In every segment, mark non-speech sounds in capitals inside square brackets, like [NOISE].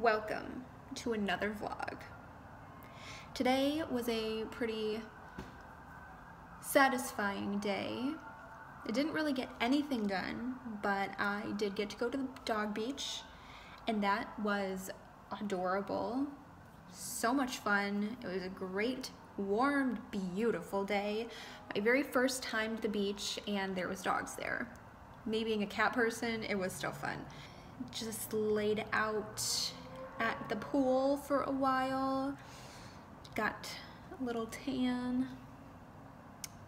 Welcome to another vlog. Today was a pretty satisfying day. I didn't really get anything done, but I did get to go to the dog beach and that was adorable. So much fun. It was a great, warm, beautiful day. My very first time to the beach and there was dogs there. Me being a cat person, it was still fun. Just laid out at the pool for a while. Got a little tan.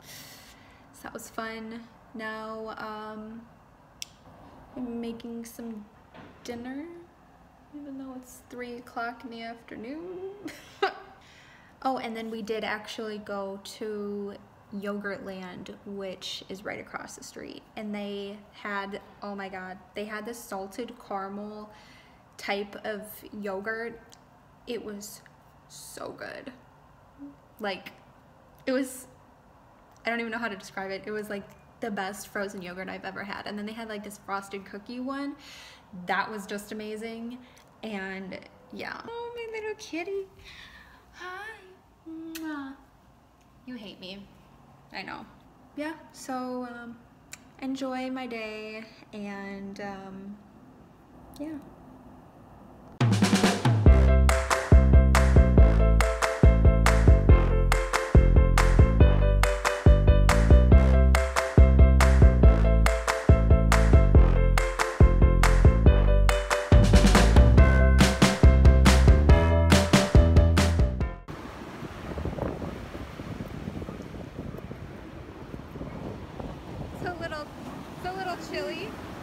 So that was fun. Now um, I'm making some dinner, even though it's three o'clock in the afternoon. [LAUGHS] oh, and then we did actually go to Yogurtland, which is right across the street. And they had, oh my God, they had this salted caramel type of yogurt. It was so good. Like, it was, I don't even know how to describe it. It was like the best frozen yogurt I've ever had. And then they had like this frosted cookie one. That was just amazing. And yeah. Oh, my little kitty. Hi. Mwah. You hate me. I know. Yeah, so um, enjoy my day and um, yeah. It's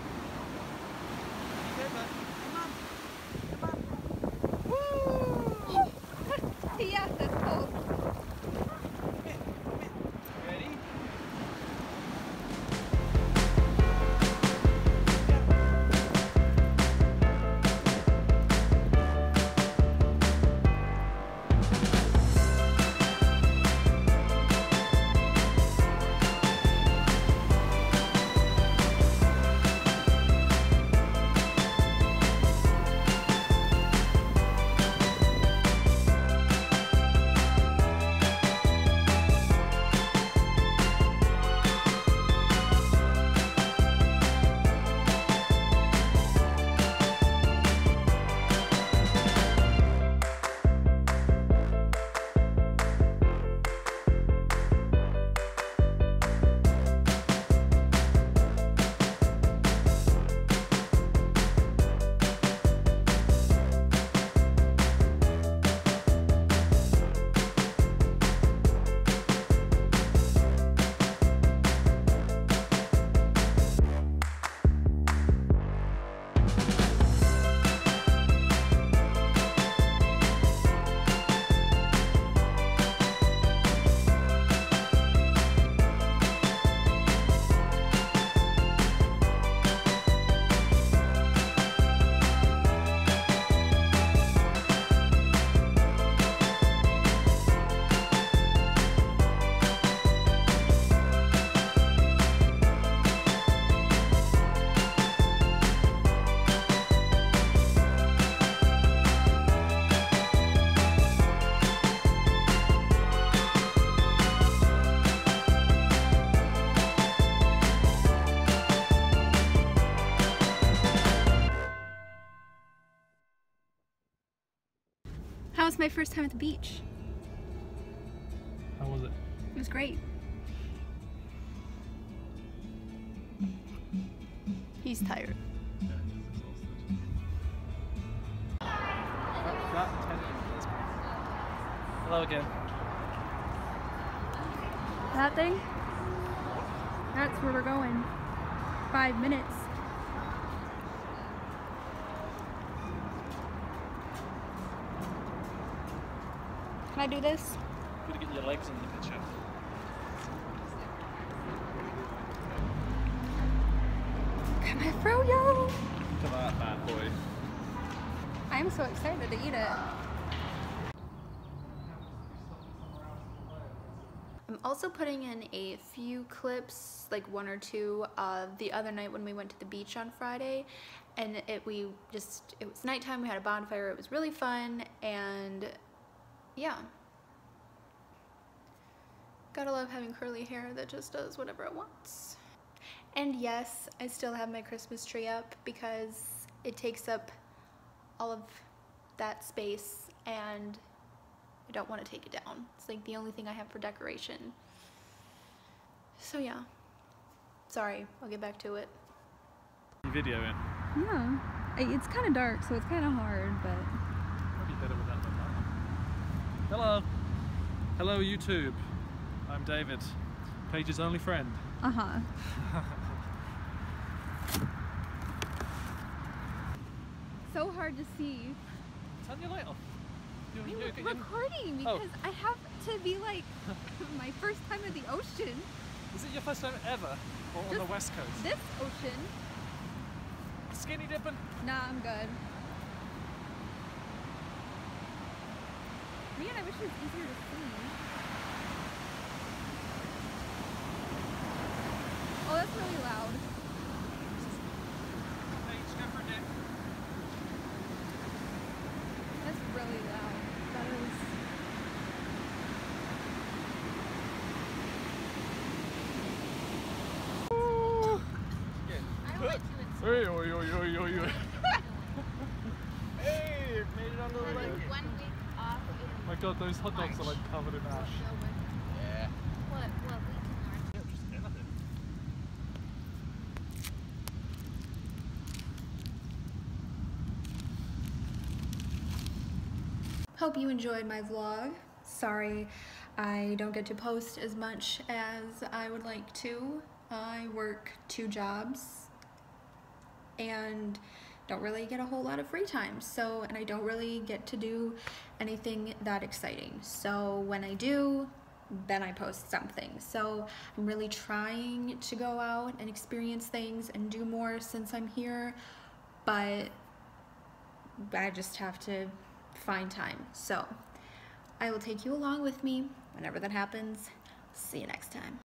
was my first time at the beach? How was it? It was great. He's tired. Hello again. That thing? That's where we're going. Five minutes. Can I do this? Good to get your legs in the picture. Got my froyo! Look at that bad boy. I'm so excited to eat it. I'm also putting in a few clips, like one or two, of the other night when we went to the beach on Friday. and it we just it was nighttime. We had a bonfire. It was really fun, and yeah. Gotta love having curly hair that just does whatever it wants. And yes, I still have my Christmas tree up because it takes up all of that space and I don't want to take it down. It's like the only thing I have for decoration. So yeah. Sorry, I'll get back to it. You videoing? Yeah. It's kind of dark, so it's kind of hard, but Probably better with that than that. Hello. Hello, YouTube. I'm David, Paige's only friend. uh huh. [LAUGHS] so hard to see. Turn your light off. You're, I'm you're, recording Oh. because I have to be like [LAUGHS] my first time at the ocean. is it your first time ever? Or on the west coast? This ocean. Skinny dipping? Nah, I'm good. Man, I wish it was easier to see. Oh, that's really loud. Paige, go for a. That's really loud. That is. Hey, oi, oi, oi, oi, oi. hey, made it onto the lake. One week off. My god, those hot dogs are like covered in ash. Yeah. What? What in March? Yeah, just anything. Hope you enjoyed my vlog. Sorry I don't get to post as much as I would like to. I work two jobs and don't really get a whole lot of free time. So, and I don't really get to do anything that exciting. So, when I do, then I post something. So, I'm really trying to go out and experience things and do more since I'm here, but I just have to find time. So, I will take you along with me whenever that happens. See you next time.